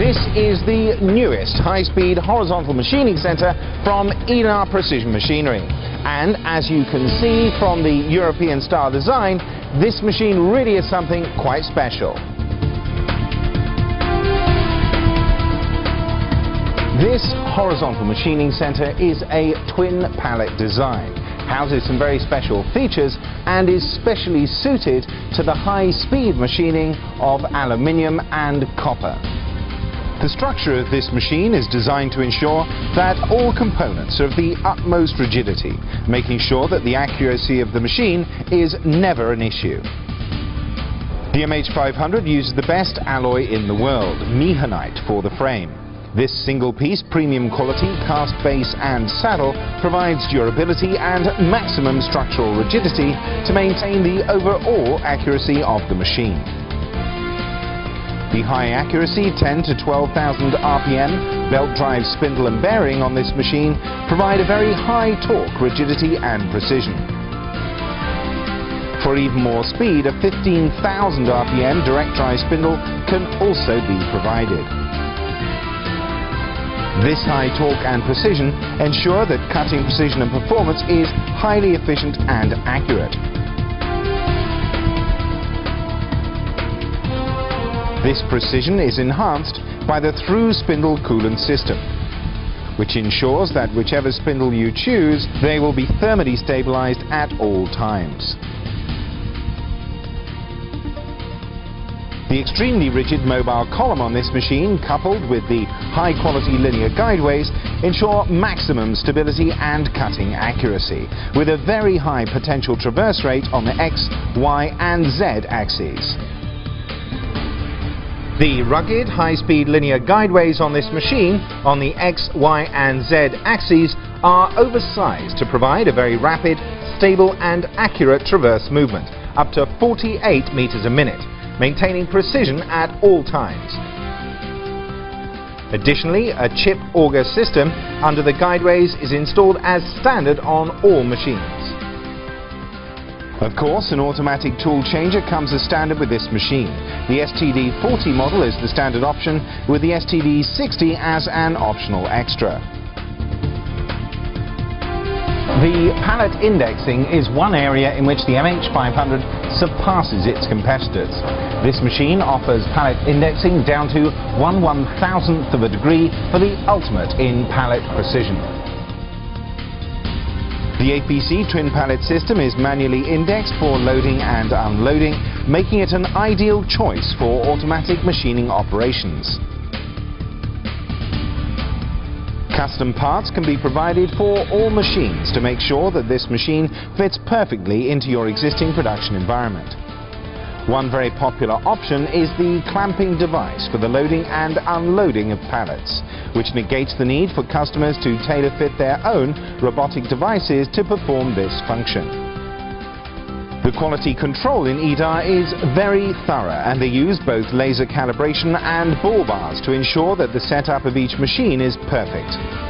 This is the newest high-speed horizontal machining center from Yida Precision Machinery. And as you can see from the European style design, this machine really is something quite special. This horizontal machining center is a twin pallet design, houses some very special features and is specially suited to the high-speed machining of aluminium and copper. The structure of this machine is designed to ensure that all components are of the utmost rigidity, making sure that the accuracy of the machine is never an issue. The MH500 uses the best alloy in the world, Meehanite, for the frame. This single-piece premium quality cast base and saddle provides durability and maximum structural rigidity to maintain the overall accuracy of the machine. The high accuracy 10 to 12,000 RPM belt drive spindle and bearing on this machine provide a very high torque, rigidity and precision. For even more speed, a 15,000 RPM direct drive spindle can also be provided. This high torque and precision ensure that cutting precision and performance is highly efficient and accurate. This precision is enhanced by the through spindle coolant system, which ensures that whichever spindle you choose, they will be thermally stabilized at all times. The extremely rigid mobile column on this machine, coupled with the high-quality linear guideways, ensure maximum stability and cutting accuracy, with a very high potential traverse rate on the X, Y and Z axes. The rugged, high-speed linear guideways on this machine, on the X, Y and Z axes, are oversized to provide a very rapid, stable and accurate traverse movement, up to 48 meters a minute, maintaining precision at all times. Additionally, a chip auger system under the guideways is installed as standard on all machines. Of course, an automatic tool changer comes as standard with this machine. The STD40 model is the standard option, with the STD60 as an optional extra. The pallet indexing is one area in which the MH500 surpasses its competitors. This machine offers pallet indexing down to one one thousandth of a degree for the ultimate in pallet precision. The APC twin pallet system is manually indexed for loading and unloading, making it an ideal choice for automatic machining operations. Custom parts can be provided for all machines to make sure that this machine fits perfectly into your existing production environment. One very popular option is the clamping device for the loading and unloading of pallets, which negates the need for customers to tailor fit their own robotic devices to perform this function. The quality control in Yida is very thorough and they use both laser calibration and ball bars to ensure that the setup of each machine is perfect.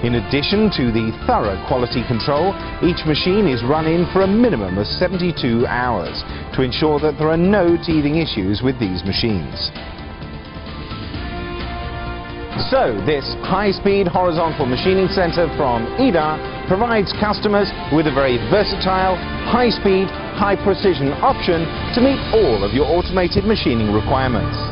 In addition to the thorough quality control, each machine is run in for a minimum of 72 hours to ensure that there are no teething issues with these machines. So, this high-speed horizontal machining center from Yida provides customers with a very versatile, high-speed, high-precision option to meet all of your automated machining requirements.